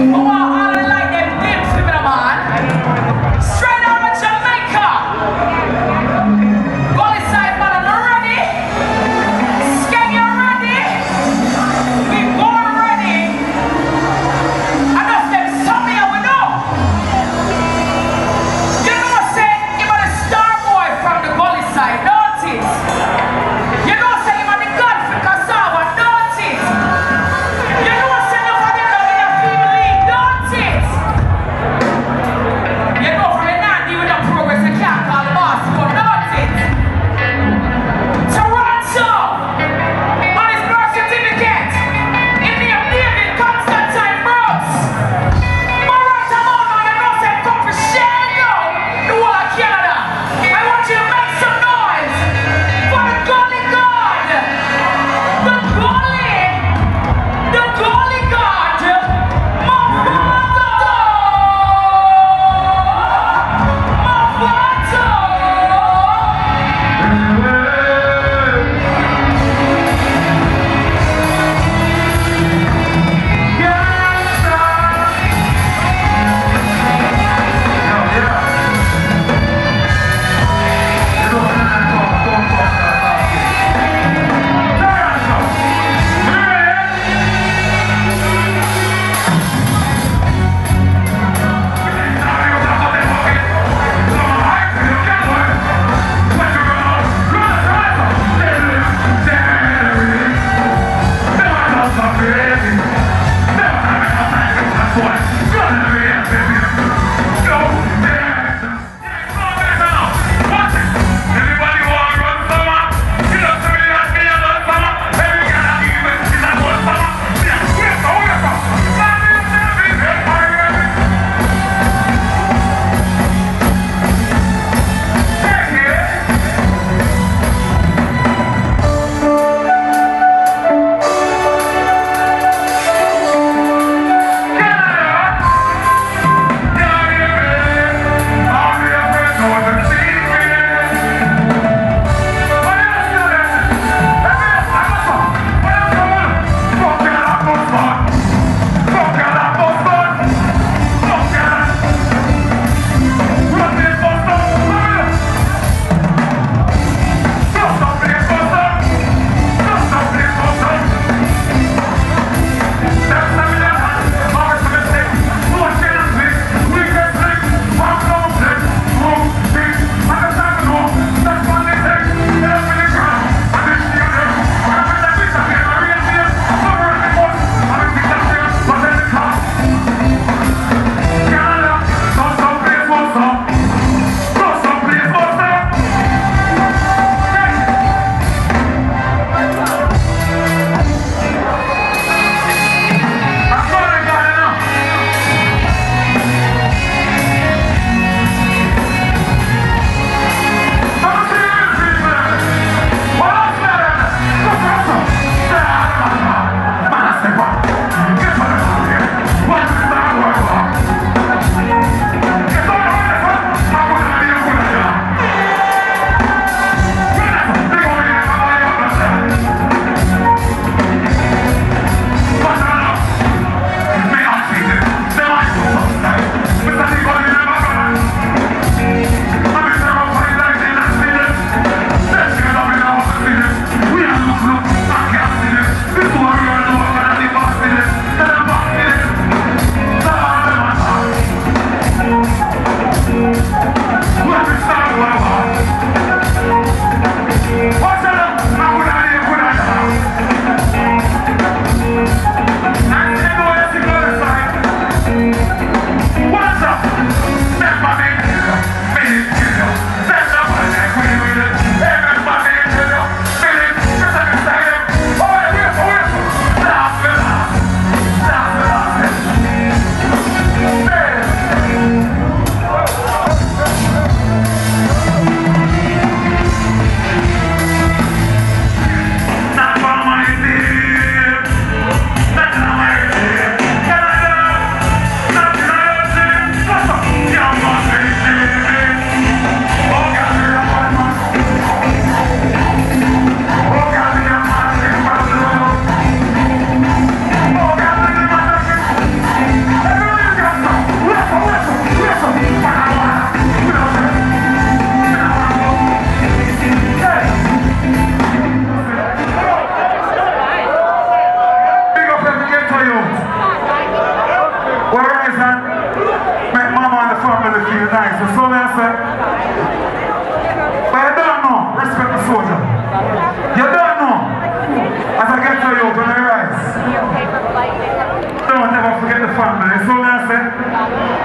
Oh. The family.